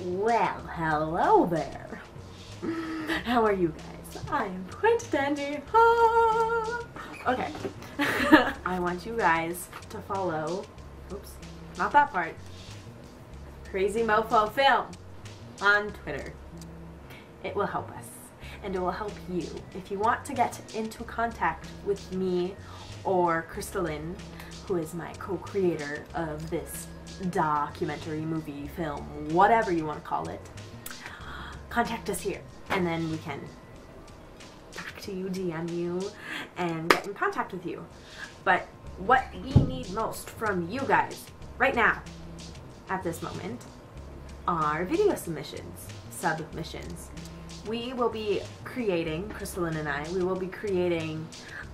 Well, hello there. How are you guys? I am quite dandy. Okay. I want you guys to follow. Oops, not that part. Crazy Mofo Film on Twitter. It will help us and it will help you. If you want to get into contact with me or Crystalline, who is my co-creator of this documentary, movie, film, whatever you want to call it, contact us here and then we can talk to you, DM you, and get in contact with you. But what we need most from you guys right now, at this moment, are video submissions, submissions. We will be creating, Crystalline and I, we will be creating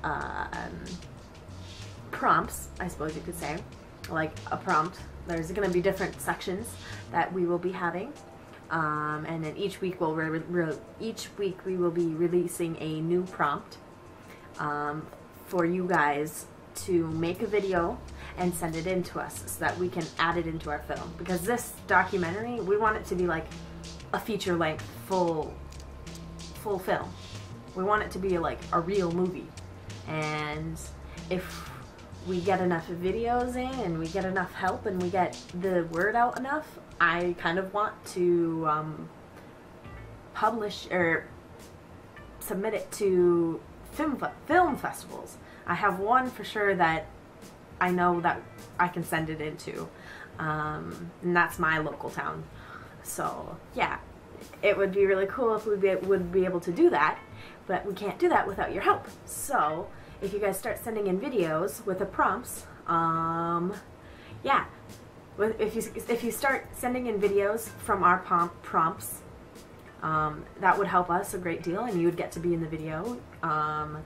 um, prompts, I suppose you could say, like a prompt. There's going to be different sections that we will be having. Um, and then each week we'll each week we will be releasing a new prompt um, for you guys to make a video and send it in to us so that we can add it into our film because this documentary we want it to be like a feature length full full film we want it to be like a real movie and if we get enough videos in and we get enough help and we get the word out enough I kind of want to um, publish or submit it to film film festivals I have one for sure that I know that I can send it into. Um, and that's my local town. So yeah, it would be really cool if we would be able to do that, but we can't do that without your help. So if you guys start sending in videos with the prompts, um, yeah, if you if you start sending in videos from our prompts, um, that would help us a great deal, and you would get to be in the video. Um,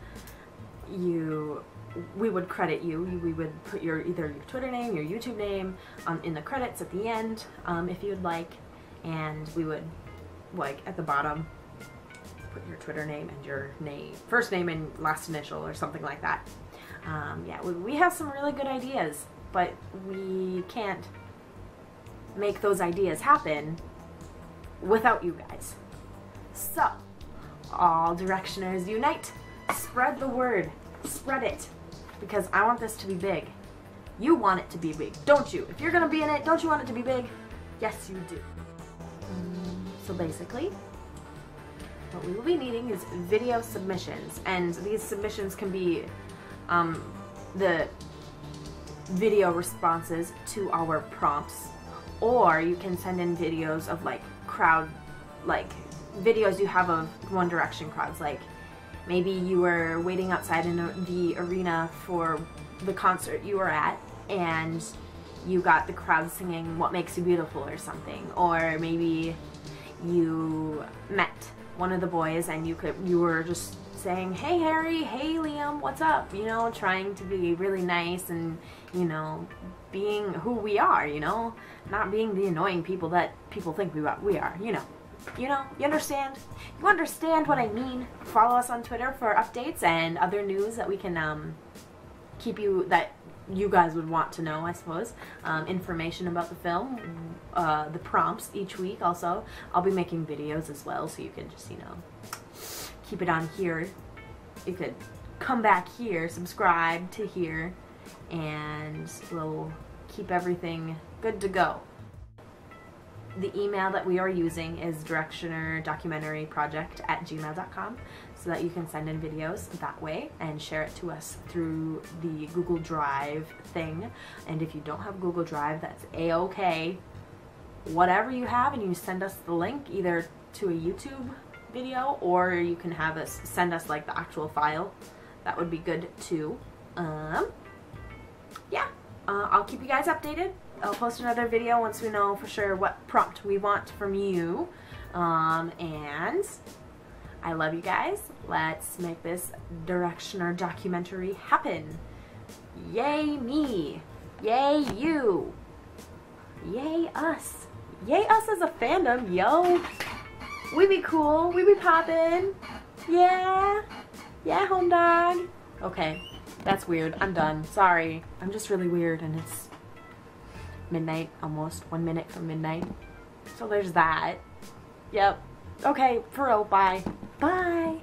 you we would credit you. We would put your either your Twitter name, your YouTube name um, in the credits at the end um, if you'd like, and we would like at the bottom put your Twitter name and your name, first name and last initial or something like that. Um, yeah, we, we have some really good ideas, but we can't make those ideas happen without you guys. So, all directioners unite, spread the word, spread it because I want this to be big. You want it to be big, don't you? If you're gonna be in it, don't you want it to be big? Yes, you do. Um, so basically, what we will be needing is video submissions, and these submissions can be um, the video responses to our prompts, or you can send in videos of like crowd, like videos you have of One Direction crowds, like Maybe you were waiting outside in the arena for the concert you were at and you got the crowd singing What Makes You Beautiful or something. Or maybe you met one of the boys and you could you were just saying, Hey Harry, hey Liam, what's up? You know, trying to be really nice and, you know, being who we are, you know? Not being the annoying people that people think we we are, you know you know, you understand? You understand what I mean? Follow us on Twitter for updates and other news that we can um, keep you, that you guys would want to know, I suppose. Um, information about the film, uh, the prompts each week also. I'll be making videos as well, so you can just, you know, keep it on here. You could come back here, subscribe to here, and we'll keep everything good to go the email that we are using is directionerdocumentaryproject at gmail.com so that you can send in videos that way and share it to us through the Google Drive thing. And if you don't have Google Drive, that's a-okay. Whatever you have and you send us the link either to a YouTube video or you can have us send us like the actual file. That would be good too. Um, yeah, uh, I'll keep you guys updated. I'll post another video once we know for sure what prompt we want from you. Um, and I love you guys. Let's make this Directioner documentary happen. Yay me. Yay you. Yay us. Yay us as a fandom, yo. We be cool. We be poppin'. Yeah. Yeah, home dog. Okay. That's weird. I'm done. Sorry. I'm just really weird and it's midnight almost. One minute from midnight. So there's that. Yep. Okay, for real, bye. Bye.